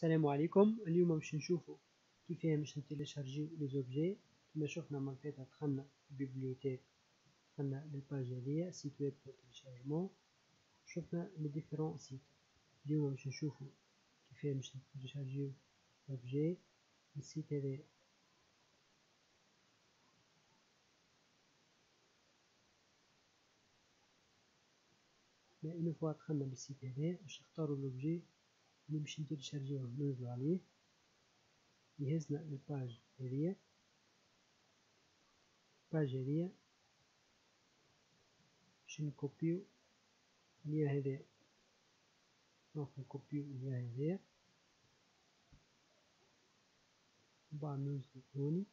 Salam alaikum, je suis qui fait télécharger les objets. Je suis en faire la bibliothèque, la page située pour téléchargement. Je suis en les différents sites. Je qui télécharger l'objet, le site une fois que je site l'objet. نمشي شارجيو ننزلو عليه يهزنا الباج هذيا الباج هذيا باش نكوبيو ليا هذيا دونك نكوبيو ليا هذيا بعد ننزلو هوني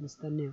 نستناو